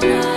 know.